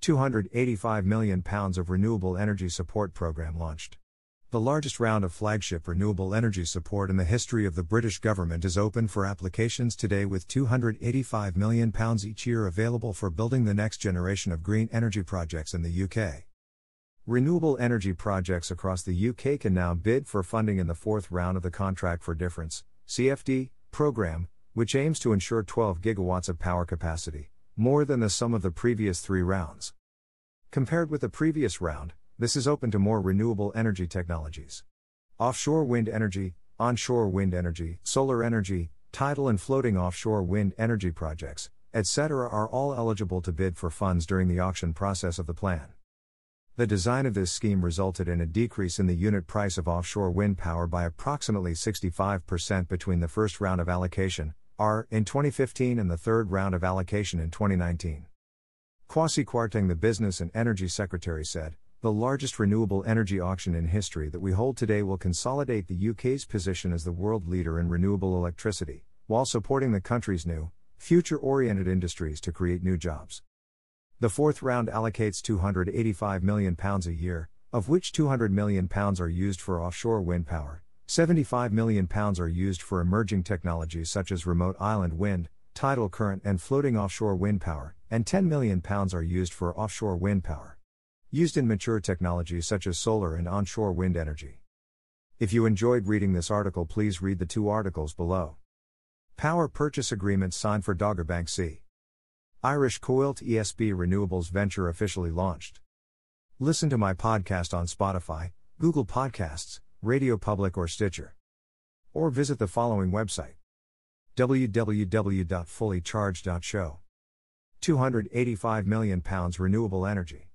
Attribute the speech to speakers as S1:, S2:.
S1: 285 million pounds of renewable energy support program launched. The largest round of flagship renewable energy support in the history of the British government is open for applications today with 285 million pounds each year available for building the next generation of green energy projects in the UK. Renewable energy projects across the UK can now bid for funding in the fourth round of the Contract for Difference CFD program, which aims to ensure 12 gigawatts of power capacity, more than the sum of the previous 3 rounds. Compared with the previous round, this is open to more renewable energy technologies. Offshore wind energy, onshore wind energy, solar energy, tidal and floating offshore wind energy projects, etc., are all eligible to bid for funds during the auction process of the plan. The design of this scheme resulted in a decrease in the unit price of offshore wind power by approximately 65% between the first round of allocation, R, in 2015 and the third round of allocation in 2019. Kwasi Kwarteng, the Business and Energy Secretary, said, the largest renewable energy auction in history that we hold today will consolidate the UK's position as the world leader in renewable electricity, while supporting the country's new, future oriented industries to create new jobs. The fourth round allocates £285 million a year, of which £200 million are used for offshore wind power, £75 million are used for emerging technologies such as remote island wind, tidal current, and floating offshore wind power, and £10 million are used for offshore wind power used in mature technologies such as solar and onshore wind energy. If you enjoyed reading this article, please read the two articles below. Power purchase agreement signed for Dogger Bank C. Irish Coillte ESB Renewables venture officially launched. Listen to my podcast on Spotify, Google Podcasts, Radio Public, or Stitcher. Or visit the following website www.fullycharged.show. 285 million pounds renewable energy.